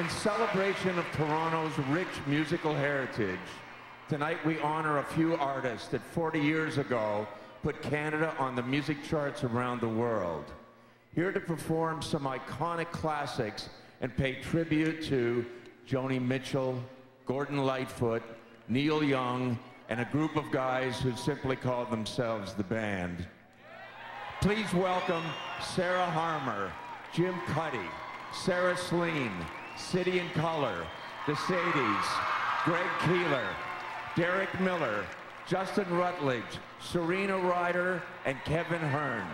In celebration of Toronto's rich musical heritage, tonight we honor a few artists that 40 years ago put Canada on the music charts around the world. Here to perform some iconic classics and pay tribute to Joni Mitchell, Gordon Lightfoot, Neil Young, and a group of guys who simply called themselves the band. Please welcome Sarah Harmer, Jim Cuddy, Sarah Slean, City and Color, The Sadies, Greg Keelor, Derek Miller, Justin Rutledge, Serena Ryder, and Kevin Hearn.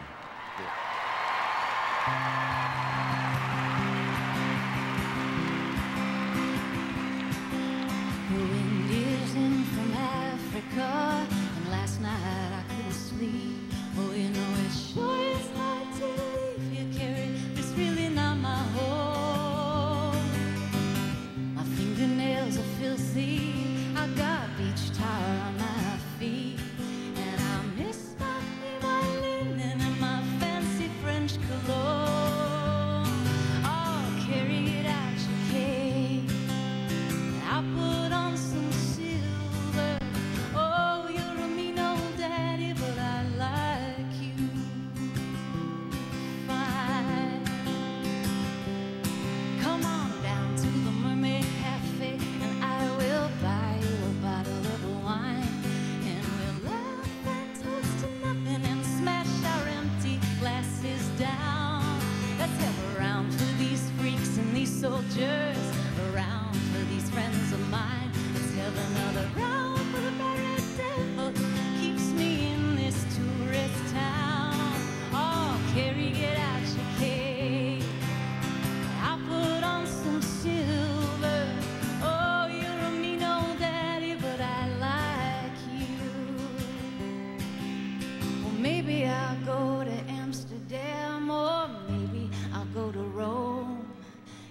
I'll go to Amsterdam, or maybe I'll go to Rome,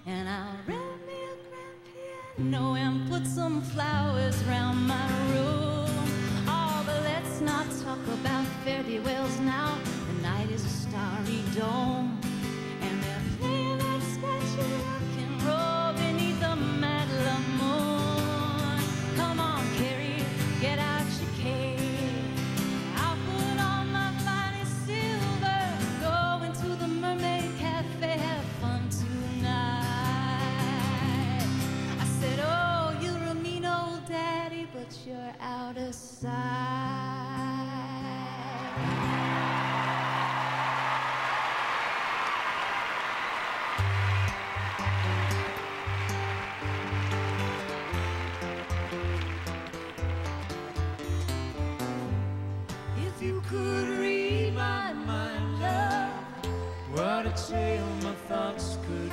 and I'll rent me a grand piano and put some flowers round my room. Oh, but let's not talk about thee wells now. The night is a starry dome, could read my mind, love, what a tale my thoughts could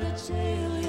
gotta tell you.